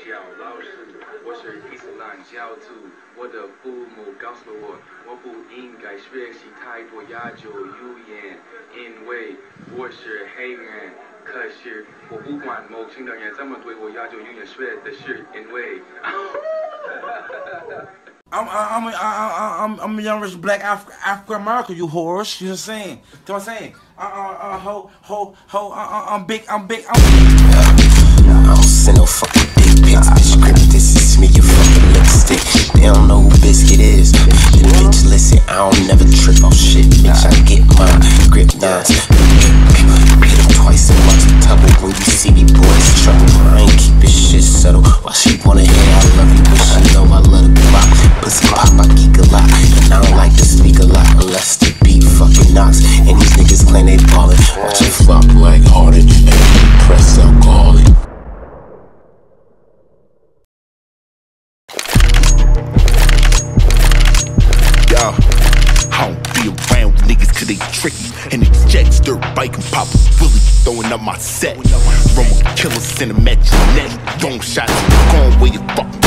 教老师，我是伊斯兰教徒。我的父母告诉我，我不应该学习太多亚洲语言，因为我是黑人。可是我不管某群的人怎么对我亚洲语言学的是因为。I'm I'm I'm I'm I'm a young rich black Af African American, you horse. You know what I'm saying? You know what I'm saying? Uh uh uh ho ho ho uh, uh I'm big I'm big I'm I don't send no fucking I don't never trip off shit, bitch. I get my grip nines. Beat them twice and watch the double when you see me, boys trouble. I ain't keep this shit subtle. Why she wanna hear I love you, but she know I love the block. Pussy pop, I geek a lot. And I don't like to speak a lot unless the beat fucking knocks. And these niggas claim they ballin'. Watch they tricky. And it's jacks, dirt bike and pop bully. Throwing up my set. With killers in a match net. Throwing shots, going where you fuck